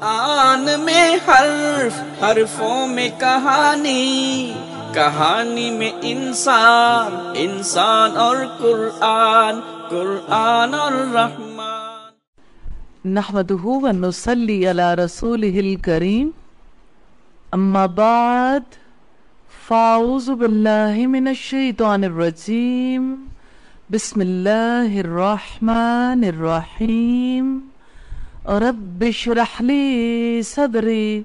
कुरान में हर्फ, हरफों में कहानी कहानी में इंसान इंसान और कुरान कुरान और रहमान। नहमदहु व नुसल्ली अला रसूलिहिल करीम। अम्मा बाद, फ़ाऊज़ु बिल्लाहि मिनश शैतानिर रजीम। बिस्मिल्लाहिर रहमानिर रहीम। रब्बि इश्रह ली सदरी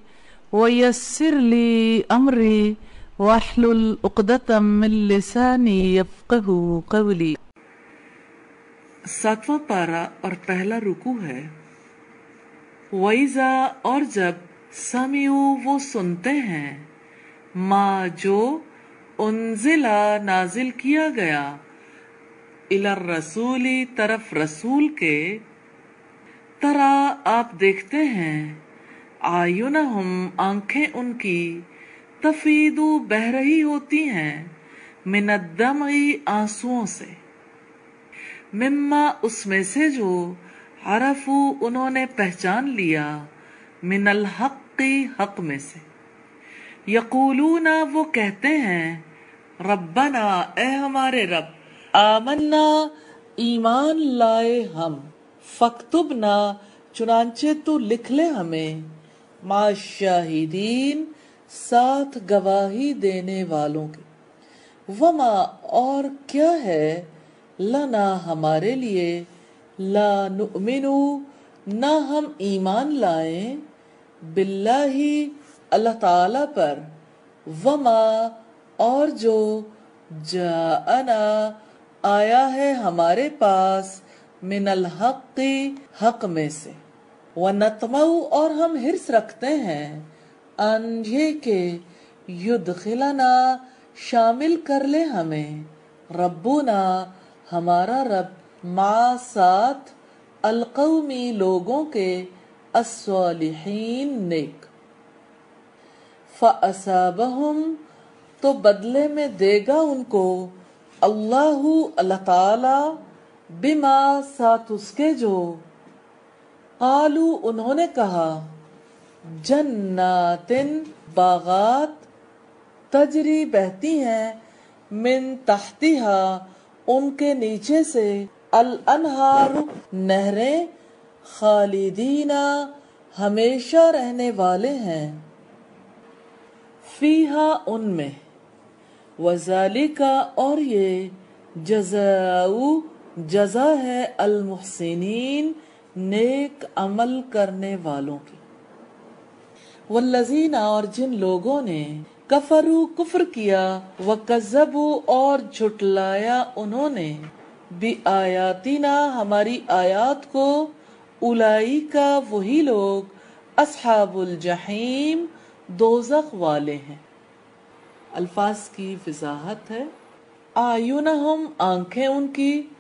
व यस्सिर ली अमरी वाहलुल उक़दतम मिन लिसानी यफ़क़हू क़ौली सातवां पारा और पहला रुकू है। वैजा और जब समियू वो सुनते हैं, माँ जो उनजिला नाजिल किया गया, इलर रसूली तरफ़ रसूल के तरा आप देखते हैं। आयुन हम आँखें उनकी तफीदू बह रही होती हैं मिनद्दमई आंसुओं से। मिम्मा उसमें से जो हरफू उन्होंने पहचान लिया मिनल हक हक़ी हक में से। यकूलूना वो कहते हैं, रब्बना, ए हमारे रब, आमन्ना, ईमान लाए हम। फक्तुबना, चुनाचे तू लिख ले हमें। माशाहिदीन, साथ गवाही देने वालों के। वमा, और क्या है? लना हमारे लिए। ला नुमिनु, ना हम ईमान लाए। बिल्लाही, अल्लाह ताला पर। वमा, और जो जाना आया है हमारे पास। मिनल हक़ी हक में से। व नतमऊ, और हम हिर्स रखते हैं अंजे के युद्ध खिलाना शामिल कर ले हमें। रब्बुना, हमारा रब, मा साथ अलकौमी लोगों के अस्वालिहीन नेक। फ़असाबहुम तो बदले में देगा उनको अल्लाहु अल्लाह ताला बिमा साथ उसके जो। कालू उन्होंने कहा, जन्नातिन बागात तजरी बहती हैं, मिन तहतिहा उनके नीचे से अल अनहार नहरें खालिदीना हमेशा रहने वाले हैं। फीहा उनमें, वजालिका और ये जजाऊ जजा है अल मुहसिनीन नेक अमल करने वालों की। वल्लजीना और जिन लोगों ने कफरू कुफर किया, व कजबू और झुटलाया उन्होंने भी आयातीना हमारी आयात को उलाई का वही लोग, असहाबुल जहीम, दोजख वाले हैं। अल्फाज की वजाहत है आयुन हम आँखें उनकी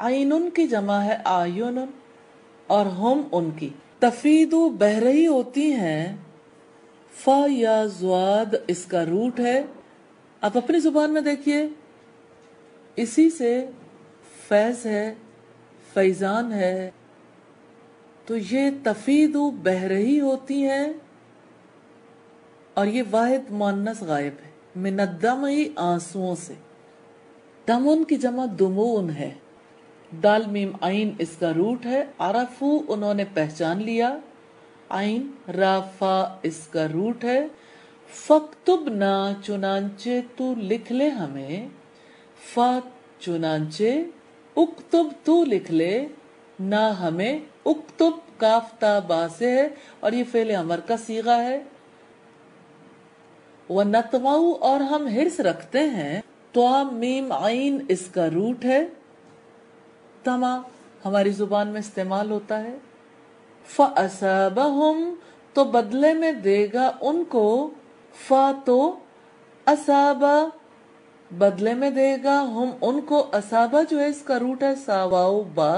आइन की जमा है आयुन और हम उनकी। तफीदु बह रही होती हैं। फा या ज्वाद इसका रूट है। आप अपनी ज़ुबान में देखिए। इसी से फैज है, फैजान है। तो ये तफीदु बह रही होती हैं और ये वाहिद मुन्नस गायब है। मिनदम ही आंसुओं से। दमुन की जमा दुमून है। दाल मीम आइन इसका रूट है। अरफू उन्होंने पहचान लिया। आइन राफा इसका रूट है। फक्तुब ना चुनाचे तू लिख ले हमें। फा चुनाचे, उक्तुब तू लिख ले। ना हमें, उक्तुब काफ्ता बासे है। और ये फेले अमर का सीगा है। व नतवाऊ और हम हिर्स रखते हैं। तो मीम आइन इसका रूट है। तमा हमारी ज़ुबान में इस्तेमाल होता है। फ़असाबहुम तो बदले में देगा उनको, फ़ा तो असाबा, बदले में देगा हम उनको, असाबा जो है इसका रूट है सावाउ बा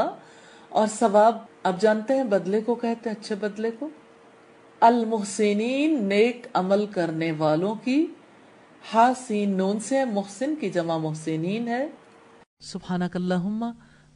और सवाब अब जानते हैं बदले को कहते हैं, अच्छे बदले को? अल मुहसिनीन नेक अमल करने वालों की, हासीन, नून से मुहसिन की जमा मुहसिनीन है। सुबहानकल्लाहुम्मा